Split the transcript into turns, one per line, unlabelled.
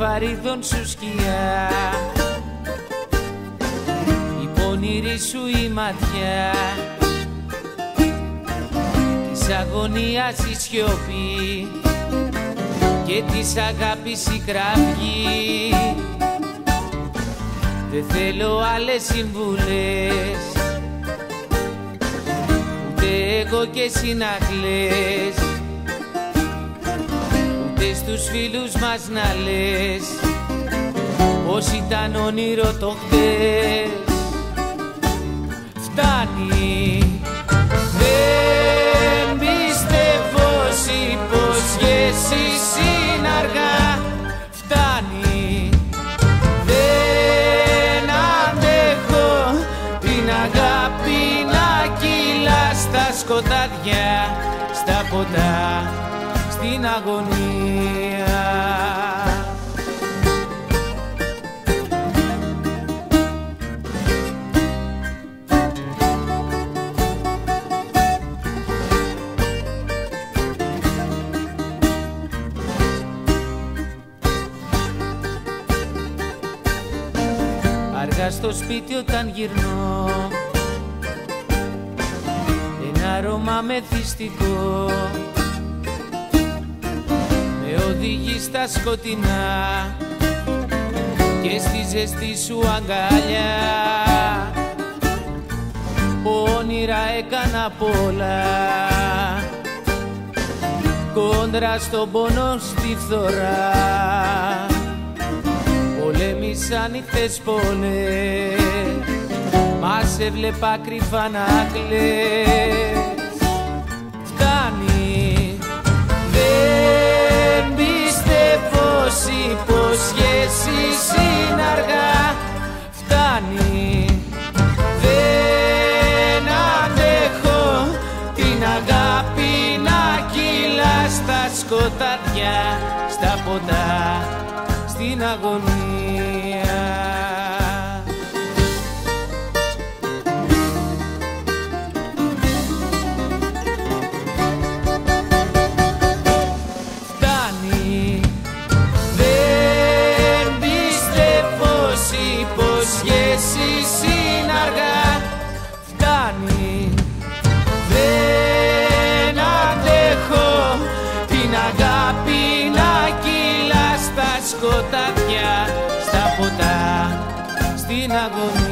βαρύδων σου σκιά. Η πονηρή σου η ματιά. Της αγωνίας η σιωπή και της αγάπης η κραυγή. Δεν θέλω άλλες συμβουλές Ούτε εγώ και εσύ να κλαις Ούτε στους φίλους μας να λες Πως ήταν όνειρο το χτες. Φτάνει. Δεν πιστεύω υποσχέσεις είναι αργά. Φτάνει. Δεν αντέχω την αγάπη να κυλά στα σκοτάδια Στα ποτά, στην αγωνία. Αργά στο σπίτι όταν γυρνώ Ένα αρώμα μεθυστικό Με οδηγεί στα σκοτεινά Και στη ζεστή σου αγκαλιά Όνειρα έκανα πολλά Κόντρα στον πόνο στη φθορά. Πολέμησαν οι χθες πολλές Μας έβλεπα κρυφά να κλαις πιστεύω σ' υποσχέσεις είναι αργά. Φτάνει. Δεν αντέχω την αγάπη να κυλά στα σκοτάδια Στα ποτά στην αγωνία Φτάνει Δεν αντέχω την αγάπη να κυλά στα σκοτάδια Στα ποτά στην αγωνία